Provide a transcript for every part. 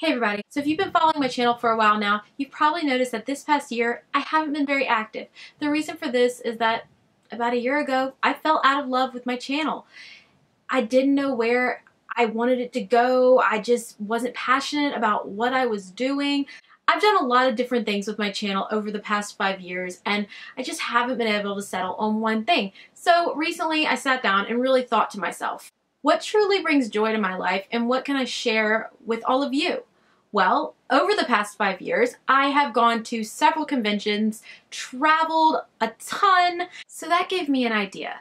Hey everybody, so if you've been following my channel for a while now, you've probably noticed that this past year, I haven't been very active. The reason for this is that about a year ago, I fell out of love with my channel. I didn't know where I wanted it to go. I just wasn't passionate about what I was doing. I've done a lot of different things with my channel over the past five years and I just haven't been able to settle on one thing. So recently I sat down and really thought to myself, what truly brings joy to my life and what can I share with all of you? Well, over the past five years, I have gone to several conventions, traveled a ton, so that gave me an idea.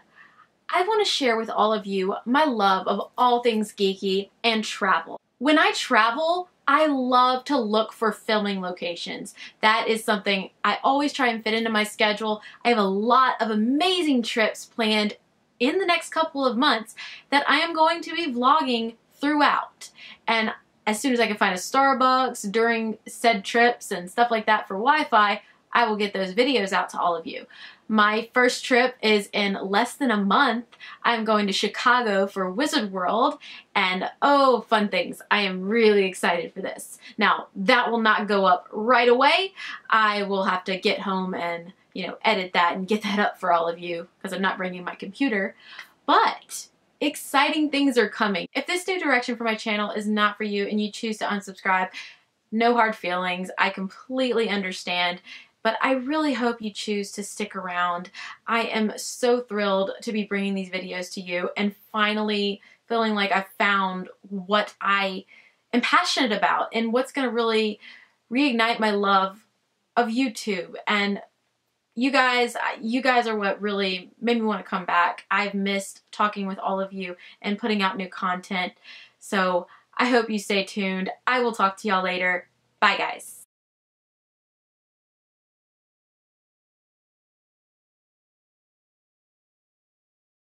I want to share with all of you my love of all things geeky and travel. When I travel, I love to look for filming locations. That is something I always try and fit into my schedule. I have a lot of amazing trips planned in the next couple of months that I am going to be vlogging throughout. And as soon as I can find a Starbucks during said trips and stuff like that for Wi-Fi, I will get those videos out to all of you. My first trip is in less than a month. I'm going to Chicago for Wizard World and oh, fun things. I am really excited for this. Now, that will not go up right away. I will have to get home and, you know, edit that and get that up for all of you because I'm not bringing my computer. But exciting things are coming. If this new direction for my channel is not for you and you choose to unsubscribe, no hard feelings. I completely understand but I really hope you choose to stick around. I am so thrilled to be bringing these videos to you and finally feeling like I've found what I am passionate about and what's going to really reignite my love of YouTube and you guys, you guys are what really made me want to come back. I've missed talking with all of you and putting out new content. So I hope you stay tuned. I will talk to y'all later. Bye guys.